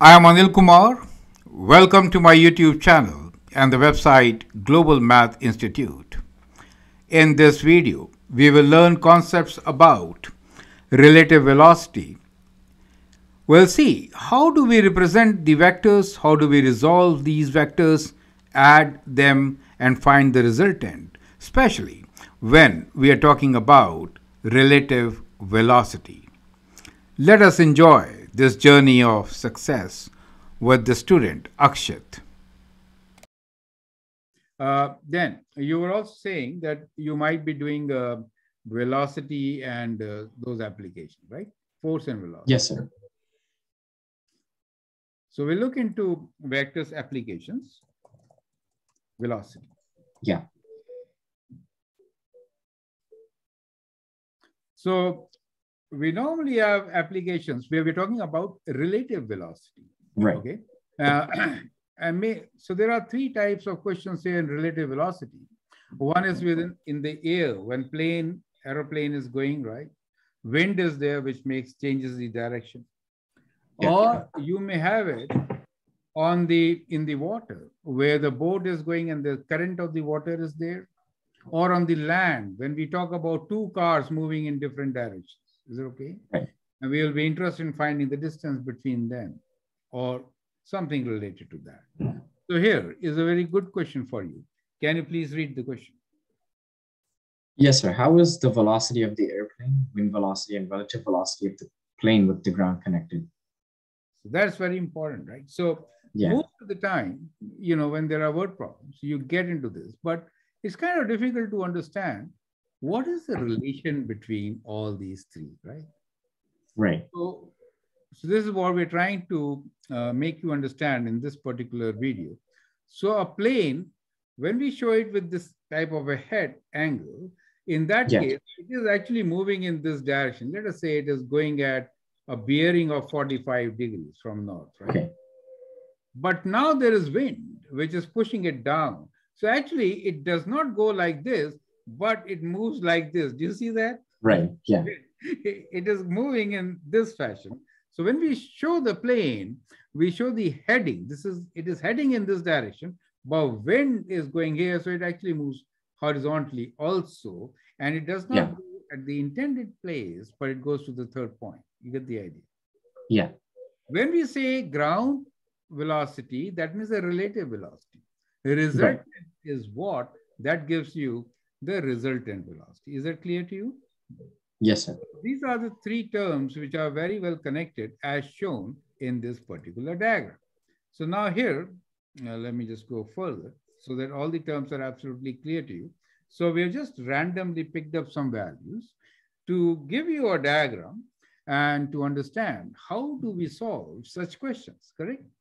I am Anil Kumar. Welcome to my YouTube channel and the website Global Math Institute. In this video, we will learn concepts about relative velocity. We'll see how do we represent the vectors, how do we resolve these vectors, add them and find the resultant, especially when we are talking about relative velocity. Let us enjoy this journey of success with the student Akshat. Uh, then you were also saying that you might be doing uh, velocity and uh, those applications, right? Force and velocity. Yes, sir. So we look into vectors applications, velocity. Yeah. So we normally have applications where we're talking about relative velocity. Right. Okay. Uh, and may, so there are three types of questions here in relative velocity. One is within in the air when plane aeroplane is going right. Wind is there, which makes changes the direction. Yeah. Or you may have it on the in the water where the boat is going and the current of the water is there or on the land when we talk about two cars moving in different directions is it okay Right. and we will be interested in finding the distance between them or something related to that hmm. so here is a very good question for you can you please read the question Yes, sir. How is the velocity of the airplane, wind velocity, and relative velocity of the plane with the ground connected? so that's very important right so Yeah. most of the time you know when there are word problems you get into this but it's kind of difficult to understand what is the relation between all these three right Right. So, so this is what we're trying to uh, make you understand in this particular video. So a plane, when we show it with this type of a head angle, in that Yeah. case, it is actually moving in this direction. Let us say it is going at a bearing of 45 degrees from north, right? Okay. But now there is wind, which is pushing it down. So actually, it does not go like this, but it moves like this. Do you see that? Right. Yeah. it is moving in this fashion. So when we show the plane, we show the heading. This is it is heading in this direction, but wind is going here, so it actually moves horizontally also, and it does not Yeah. go at the intended place, but it goes to the third point. You get the idea. Yeah. When we say ground velocity, that means a relative velocity. The resultant is what that gives you the resultant velocity. Is that clear to you? Yes, sir. These are the three terms which are very well connected as shown in this particular diagram. So now here, uh, let me just go further so that all the terms are absolutely clear to you. So we have just randomly picked up some values to give you a diagram and to understand how do we solve such questions, correct? Correct.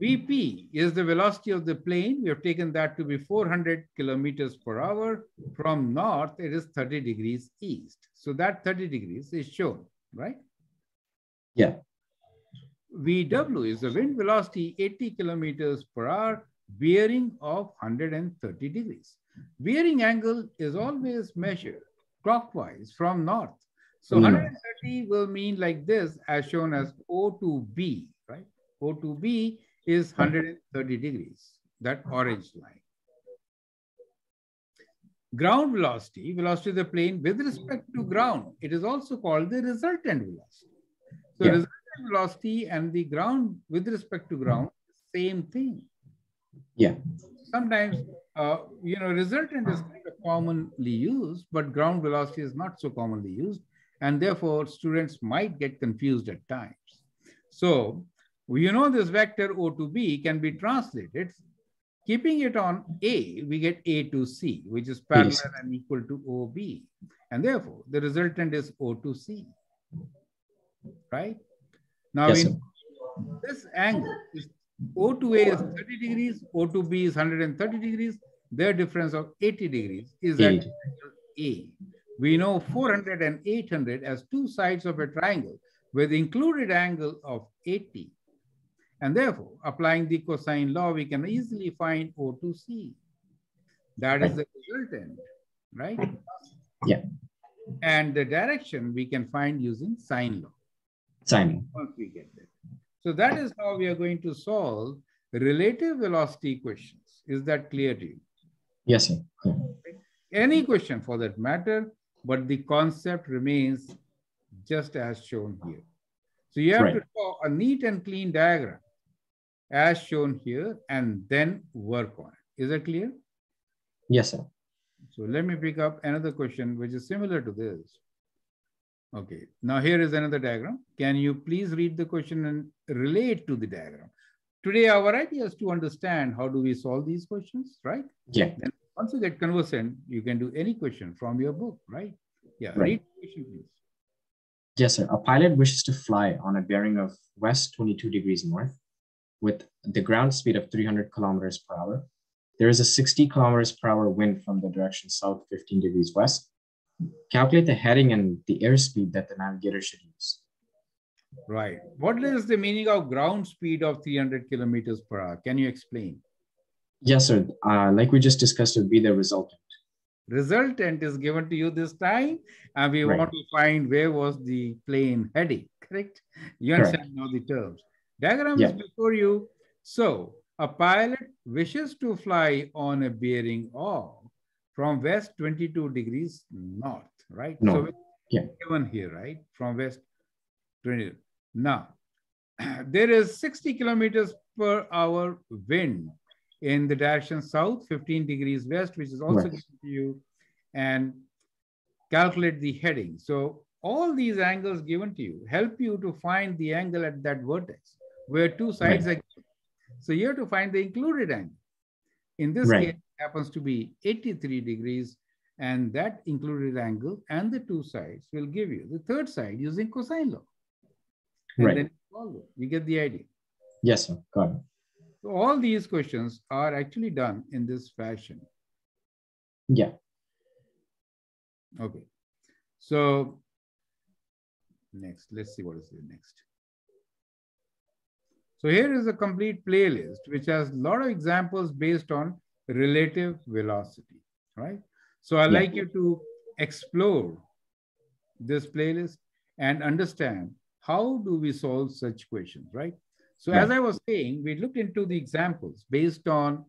Vp is the velocity of the plane. We have taken that to be 400 kilometers per hour. From north, it is 30 degrees east. So that 30 degrees is shown, right? Yeah. Vw is the wind velocity 80 kilometers per hour, bearing of 130 degrees. Bearing angle is always measured clockwise from north. So Mm. 130 will mean like this as shown as O to B, right? O to B is 130 degrees, that orange line. Ground velocity, velocity of the plane with respect to ground, it is also called the resultant velocity. So Yeah. resultant velocity and the ground with respect to ground, same thing. Yeah. Sometimes, uh, you know, resultant is kind of commonly used, but ground velocity is not so commonly used. And therefore, students might get confused at times. So, you know, this vector O to B can be translated. Keeping it on A, we get A to C, which is parallel Yes. and equal to OB. And therefore, the resultant is O to C. Right? Now, Yes, in this angle is O to A is 30 degrees, O to B is 130 degrees. Their difference of 80 degrees is at A. We know 400 and 800 as two sides of a triangle with included angle of 80. And therefore, applying the cosine law, we can easily find O to C. That is the resultant, right? Yeah. And the direction we can find using sine law Signing. once we get there. So that is how we are going to solve relative velocity questions. Is that clear to you? Yes, sir. Yeah. Any question for that matter, but the concept remains just as shown here. So you have Right. to draw a neat and clean diagram as shown here and then work on it. Is that clear? Yes, sir. So let me pick up another question which is similar to this. Okay, now here is another diagram. Can you please read the question and relate to the diagram? Today, our idea is to understand how do we solve these questions, right? Yeah. Once you get conversant, you can do any question from your book, right? Yeah, Right. read the question, please. Yes, sir. A pilot wishes to fly on a bearing of west 22 degrees north with the ground speed of 300 kilometers per hour. There is a 60 kilometers per hour wind from the direction south 15 degrees west. Calculate the heading and the airspeed that the navigator should use. Right. What is the meaning of ground speed of 300 kilometers per hour? Can you explain? Yes, sir. Uh, like we just discussed, it would be the resultant. resultant is given to you this time and we Right. want to find where was the plane heading correct you Correct. understand now the terms diagram Yeah. is before you so a pilot wishes to fly on a bearing of from west 22 degrees north right No. so Yeah. given here right from west 20 now there is 60 kilometers per hour wind in the direction south 15 degrees west which is also Right. given to you and calculate the heading so all these angles given to you help you to find the angle at that vertex where two sides are so you have to find the included angle in this Right. case it happens to be 83 degrees and that included angle and the two sides will give you the third side using cosine law and Right. then you get the idea Yes, sir. Got it. so all these questions are actually done in this fashion. Yeah. Okay. So next, let's see what is the next. So here is a complete playlist which has a lot of examples based on relative velocity, right? So I'd Yeah. like you to explore this playlist and understand how do we solve such questions, right? So as I was saying, we looked into the examples based on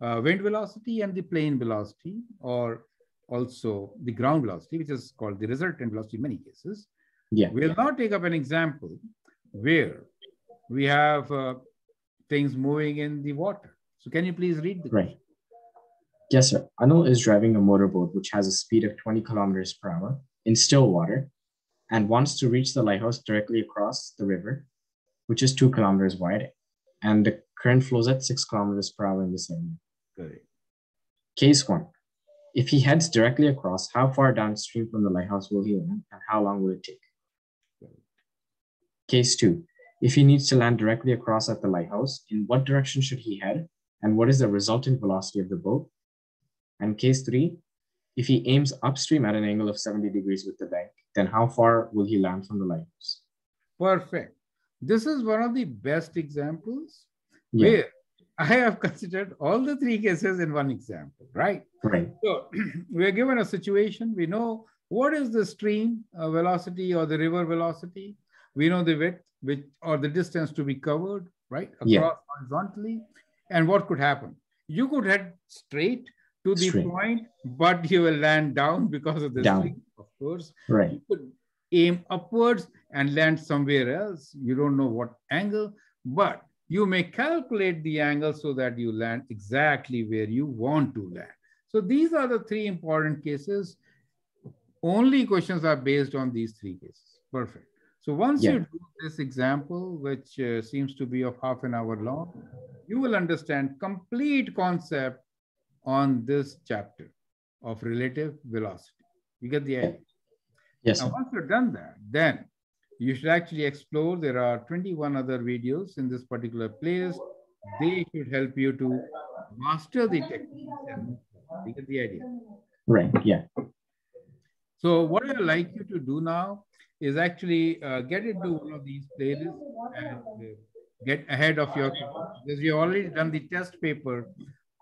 uh, wind velocity and the plane velocity, or also the ground velocity, which is called the resultant velocity in many cases. Yeah. We'll now take up an example where we have uh, things moving in the water. So can you please read the Right. Yes, sir. Anil is driving a motorboat which has a speed of 20 kilometers per hour in still water and wants to reach the lighthouse directly across the river, which is two kilometers wide. And the current flows at six kilometers per hour in this area. Correct. Case one If he heads directly across, how far downstream from the lighthouse will he land and how long will it take? Case two If he needs to land directly across at the lighthouse, in what direction should he head and what is the resultant velocity of the boat? And case three If he aims upstream at an angle of 70 degrees with the bank, then how far will he land from the lighthouse? Perfect. This is one of the best examples Yeah, where I have considered all the three cases in one example, right? right. So we're given a situation. We know what is the stream uh, velocity or the river velocity. We know the width, which or the distance to be covered, right? Across Yeah. horizontally. And what could happen? You could head straight to the Straight. point, but you will land down because of the Down. of course. Right. You could aim upwards and land somewhere else. You don't know what angle, but you may calculate the angle so that you land exactly where you want to land. So these are the three important cases. Only questions are based on these three cases. Perfect. So once Yeah. you do this example, which uh, seems to be of half an hour long, you will understand complete concept on this chapter of relative velocity. You get the idea? Yes, Now, once you've done that, then you should actually explore. There are 21 other videos in this particular playlist. They should help you to master the technique. and you get the idea. Right. Yeah. So what I'd like you to do now is actually uh, get into one of these playlists and uh, get ahead of your because you already done the test paper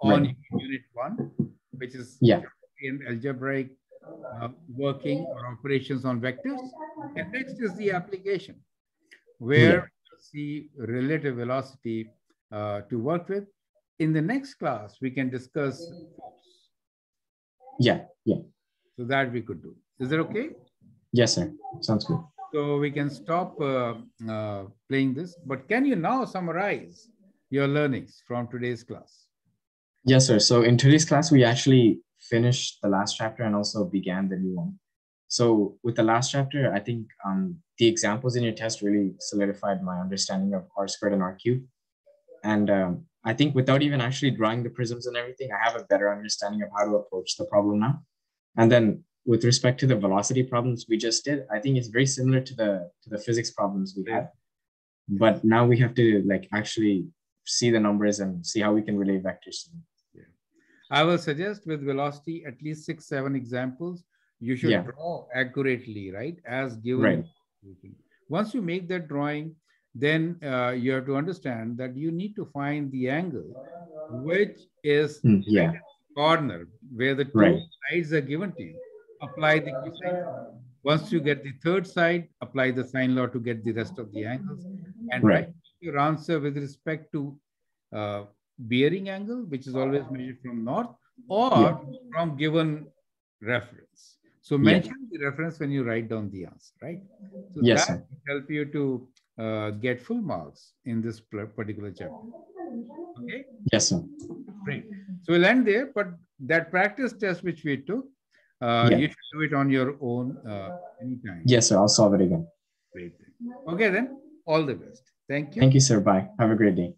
on Right. unit one, which is Yeah. in algebraic uh, working or operations on vectors. And next is the application, where see relative velocity uh, to work with. In the next class, we can discuss force. Yeah, yeah. So that we could do. Is that okay? Yes, sir. Sounds good. So we can stop uh, uh, playing this. But can you now summarize your learnings from today's class? Yes, sir. So in today's class, we actually finished the last chapter and also began the new one. So with the last chapter, I think um, the examples in your test really solidified my understanding of R squared and R cubed. And um, I think without even actually drawing the prisms and everything, I have a better understanding of how to approach the problem now. And then with respect to the velocity problems we just did, I think it's very similar to the to the physics problems we had. But now we have to like actually see the numbers and see how we can relate vectors to them. Yeah. I will suggest with velocity at least six, seven examples you should yeah. draw accurately, right? As given. Right. Once you make that drawing, then uh, you have to understand that you need to find the angle which is mm, yeah. corner where the two right. sides are given to you. Apply the cosine. Once you get the third side, apply the sine law to get the rest of the angles. And right. write your answer with respect to uh, bearing angle, which is always measured from north, or yeah. from given reference. So mention yeah. the reference when you write down the answer, right? So yes, that will help you to uh, get full marks in this particular chapter. Okay? Yes, sir. Great. So we'll end there, but that practice test which we took, uh, yeah. you should do it on your own uh, anytime. Yes, sir. I'll solve it again. Great. Okay, then. All the best. Thank you. Thank you, sir. Bye. Have a great day.